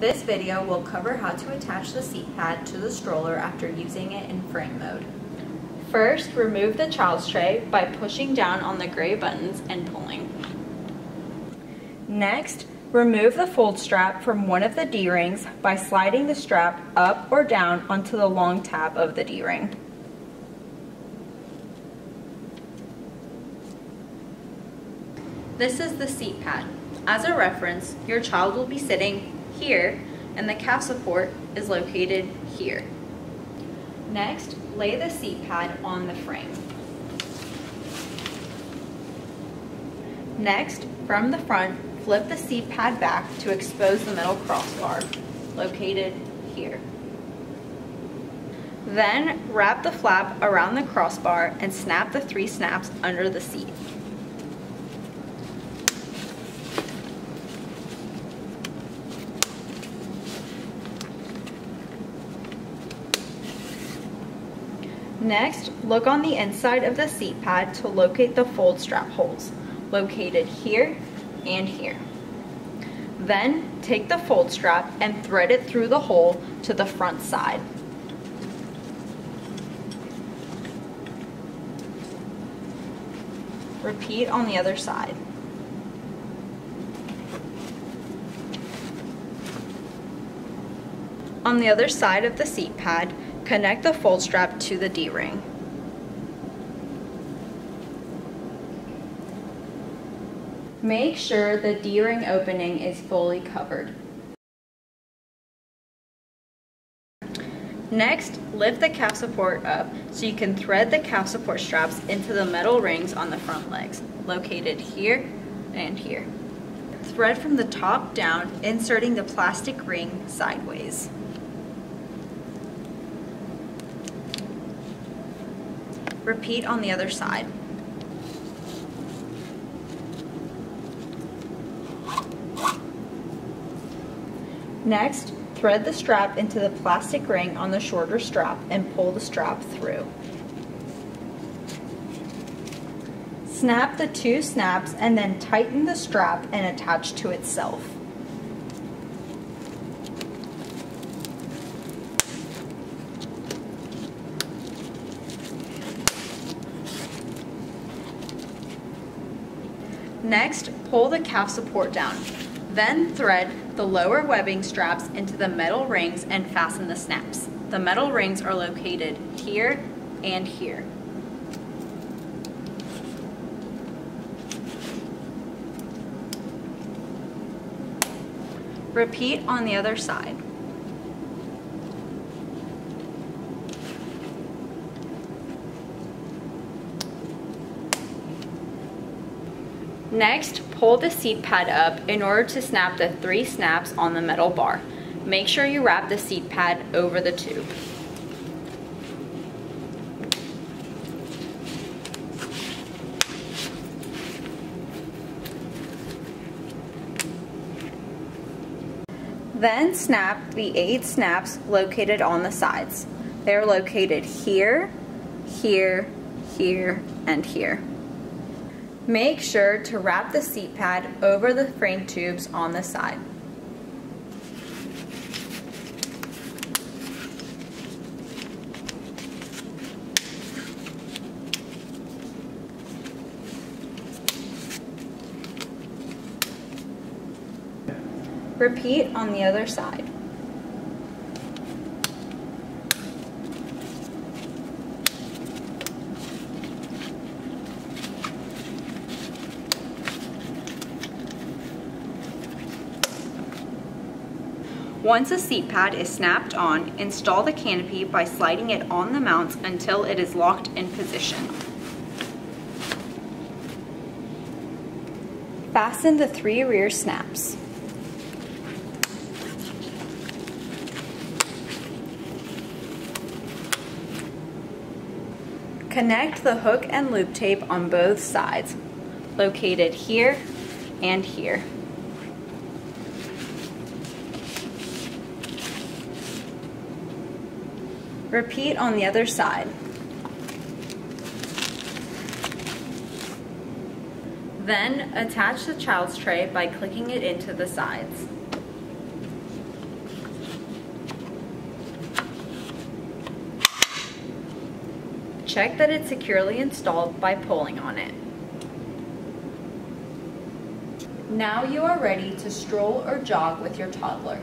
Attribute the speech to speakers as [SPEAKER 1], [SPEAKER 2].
[SPEAKER 1] This video will cover how to attach the seat pad to the stroller after using it in frame mode. First, remove the child's tray by pushing down on the gray buttons and pulling. Next, remove the fold strap from one of the D-rings by sliding the strap up or down onto the long tab of the D-ring. This is the seat pad. As a reference, your child will be sitting here and the calf support is located here. Next, lay the seat pad on the frame. Next, from the front, flip the seat pad back to expose the metal crossbar, located here. Then, wrap the flap around the crossbar and snap the three snaps under the seat. Next, look on the inside of the seat pad to locate the fold strap holes, located here and here. Then, take the fold strap and thread it through the hole to the front side. Repeat on the other side. On the other side of the seat pad, Connect the fold strap to the D-ring. Make sure the D-ring opening is fully covered. Next, lift the calf support up so you can thread the calf support straps into the metal rings on the front legs, located here and here. Thread from the top down, inserting the plastic ring sideways. Repeat on the other side. Next, thread the strap into the plastic ring on the shorter strap and pull the strap through. Snap the two snaps and then tighten the strap and attach to itself. Next, pull the calf support down. Then thread the lower webbing straps into the metal rings and fasten the snaps. The metal rings are located here and here. Repeat on the other side. Next, pull the seat pad up in order to snap the three snaps on the metal bar. Make sure you wrap the seat pad over the tube. Then snap the eight snaps located on the sides. They are located here, here, here, and here. Make sure to wrap the seat pad over the frame tubes on the side. Repeat on the other side. Once a seat pad is snapped on, install the canopy by sliding it on the mounts until it is locked in position. Fasten the three rear snaps. Connect the hook and loop tape on both sides, located here and here. Repeat on the other side. Then attach the child's tray by clicking it into the sides. Check that it's securely installed by pulling on it. Now you are ready to stroll or jog with your toddler.